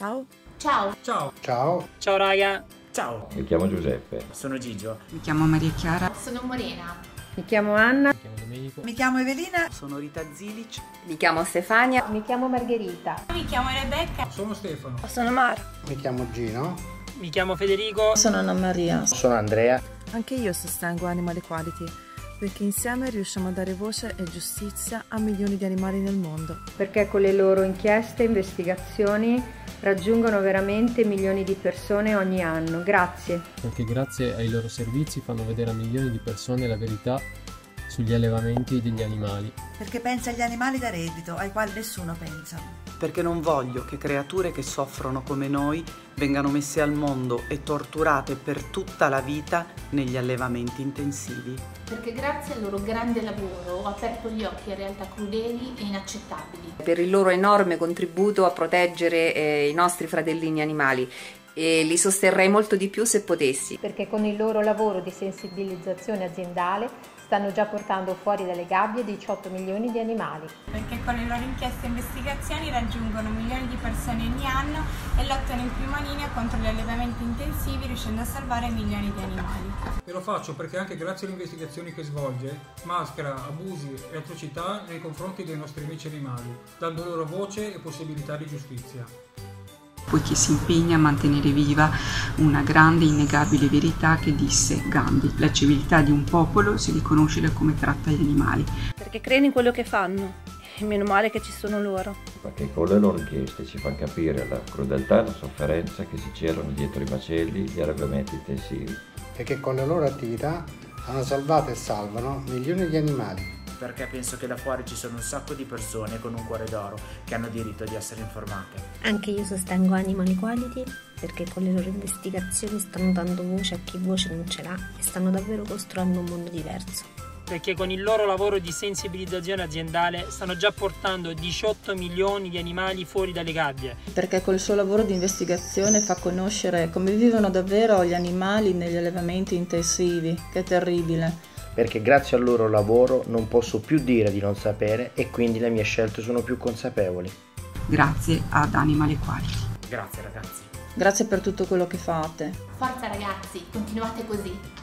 Ciao. Ciao. Ciao. Ciao. Ciao raga. Ciao. Mi chiamo Giuseppe. Sono Gigio. Mi chiamo Maria Chiara. Sono Morena. Mi chiamo Anna. Mi chiamo Domenico. Mi chiamo Evelina. Sono Rita Zilic. Mi chiamo Stefania. Mi chiamo Margherita. Mi chiamo Rebecca. Sono Stefano. Sono Mara. Mi chiamo Gino. Mi chiamo Federico. Sono Anna Maria. Sono Andrea. Anche io sostengo Animal Equality perché insieme riusciamo a dare voce e giustizia a milioni di animali nel mondo. Perché con le loro inchieste e investigazioni raggiungono veramente milioni di persone ogni anno. Grazie. Perché grazie ai loro servizi fanno vedere a milioni di persone la verità sugli allevamenti degli animali. Perché pensa agli animali da reddito, ai quali nessuno pensa. Perché non voglio che creature che soffrono come noi vengano messe al mondo e torturate per tutta la vita negli allevamenti intensivi. Perché grazie al loro grande lavoro ho aperto gli occhi a realtà crudeli e inaccettabili. Per il loro enorme contributo a proteggere eh, i nostri fratellini animali e li sosterrei molto di più se potessi. Perché con il loro lavoro di sensibilizzazione aziendale stanno già portando fuori dalle gabbie 18 milioni di animali. Perché con le loro inchieste e investigazioni raggiungono milioni di persone ogni anno e lottano in prima linea contro gli allevamenti intensivi riuscendo a salvare milioni di animali. E lo faccio perché anche grazie alle investigazioni che svolge maschera abusi e atrocità nei confronti dei nostri amici animali, dando loro voce e possibilità di giustizia poiché si impegna a mantenere viva una grande e innegabile verità che disse Gandhi, la civiltà di un popolo si riconosce da come tratta gli animali. Perché credono in quello che fanno, e meno male che ci sono loro. Perché con le loro inchieste ci fanno capire la crudeltà e la sofferenza che si celano dietro i macelli, gli allevamenti intensivi. Perché con le loro attività hanno salvato e salvano milioni di animali perché penso che là fuori ci sono un sacco di persone con un cuore d'oro che hanno diritto di essere informate. Anche io sostengo Animal Equality perché con le loro investigazioni stanno dando voce a chi voce non ce l'ha e stanno davvero costruendo un mondo diverso. Perché con il loro lavoro di sensibilizzazione aziendale stanno già portando 18 milioni di animali fuori dalle gabbie. Perché col suo lavoro di investigazione fa conoscere come vivono davvero gli animali negli allevamenti intensivi, che è terribile perché grazie al loro lavoro non posso più dire di non sapere e quindi le mie scelte sono più consapevoli. Grazie ad Animal Equality. Grazie ragazzi. Grazie per tutto quello che fate. Forza ragazzi, continuate così.